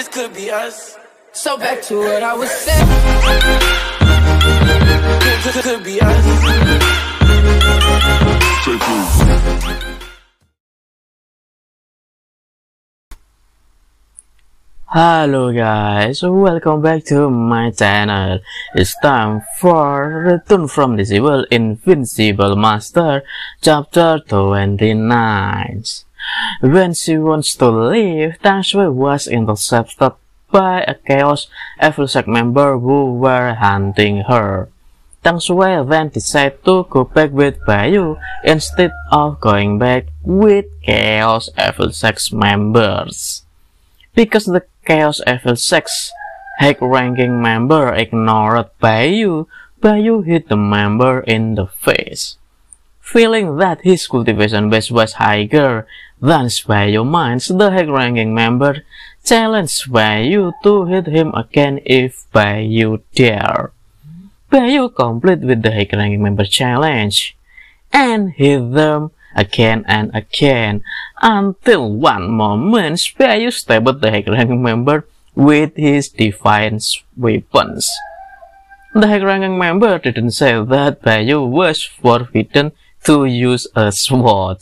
this could be us. So back to what I was saying. This could, could be us. Hello guys, welcome back to my channel. It's time for Return from the Evil Invincible Master Chapter 29. When she wants to leave, Tang Shui was intercepted by a Chaos Sect member who were hunting her. Tang Shui then decided to go back with Bai Yu instead of going back with Chaos Evil Sect members. Because the Chaos Evil Sect high-ranking member ignored Bai Yu, Bayu hit the member in the face. Feeling that his cultivation base was higher than Bai Yu minds, the high-ranking member challenged Bai Yu to hit him again if Bai Yu dare. Bai Yu complete with the high-ranking member challenge and hit them again and again until one moment Bai Yu stabbed the high-ranking member with his defiance weapons. The high-ranking member didn't say that Bai Yu was forbidden to use a sword.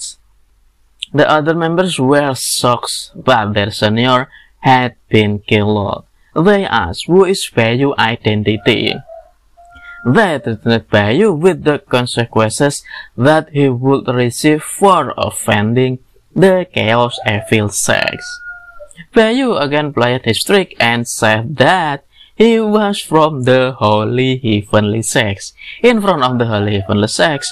The other members were shocked that their senior had been killed. They asked who is Bai Yu identity. They threatened Bai Yu with the consequences that he would receive for offending the Chaos Evil Sect. Bai Yu again played his trick and said that he was from the Holy Heavenly Sect. In front of the Holy Heavenly Sect,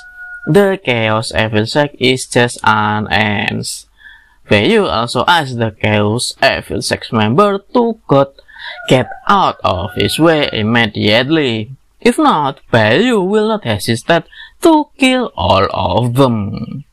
the Chaos Evil Sect is just an ant. Bai Yu also asked the Chaos Evil Sect member to get, get out of his way immediately. If not, Bai Yu will not hesitate to kill all of them.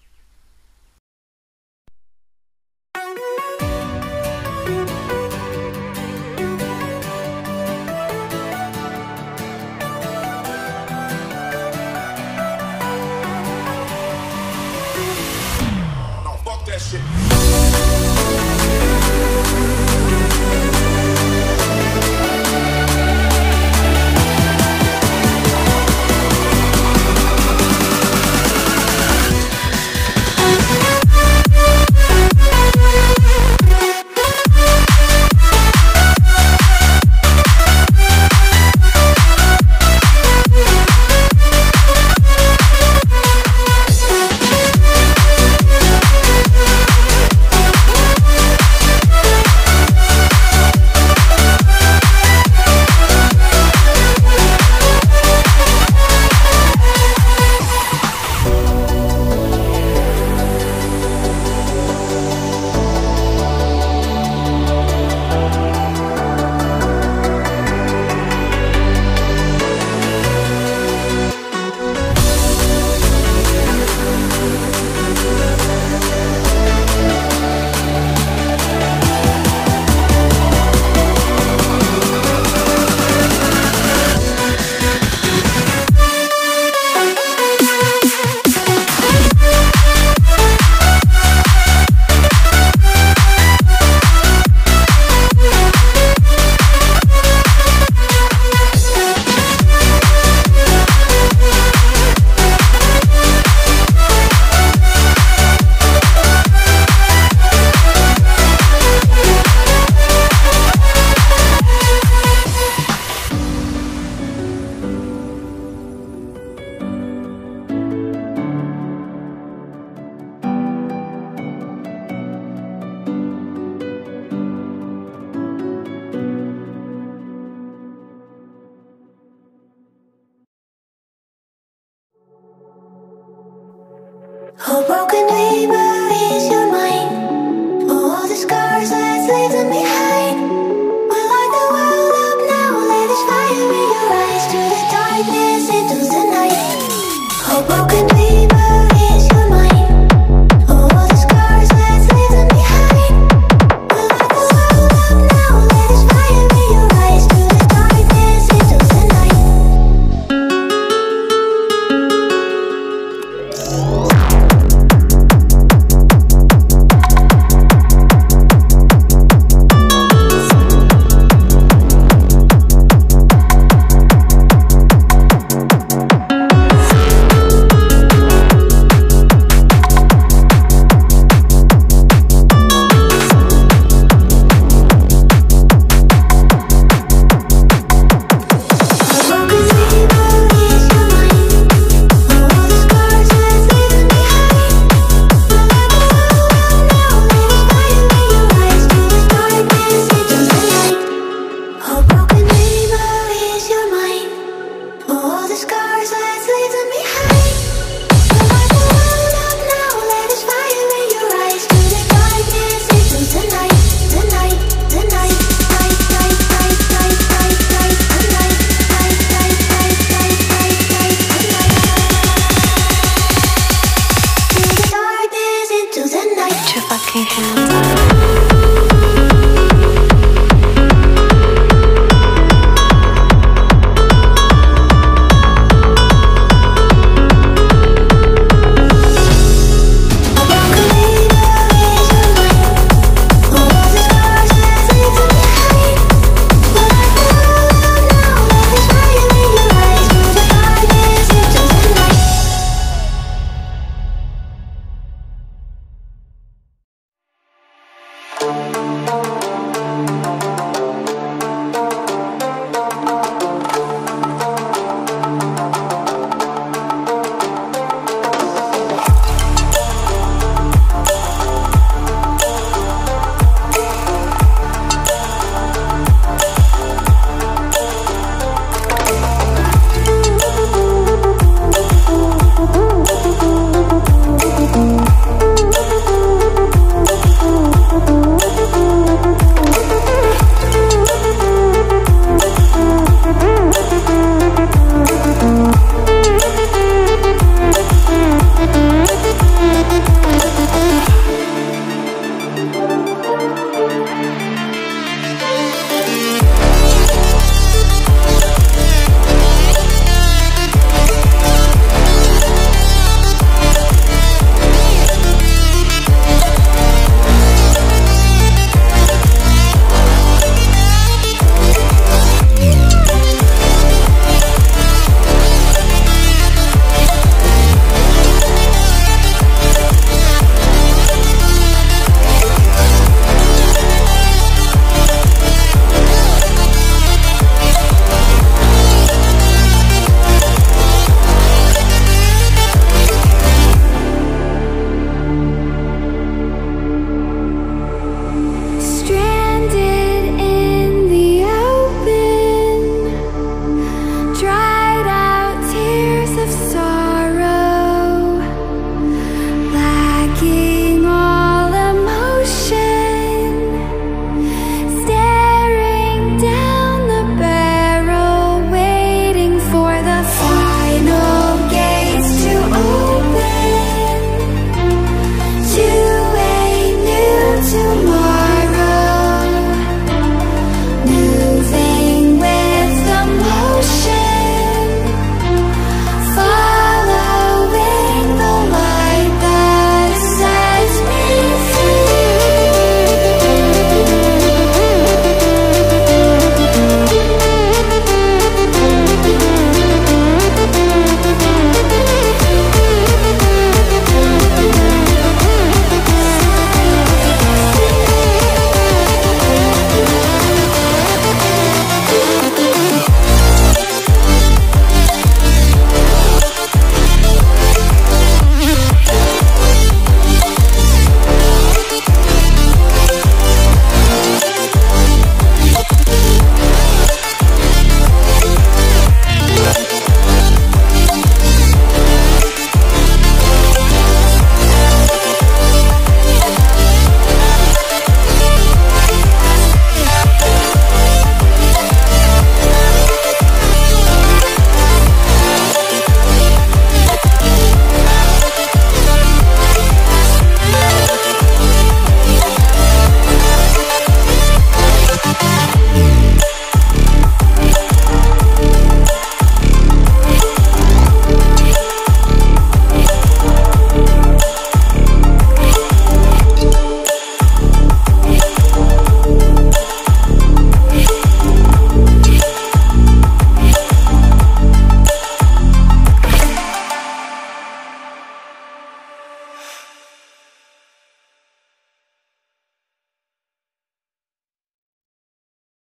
Broken dreamer.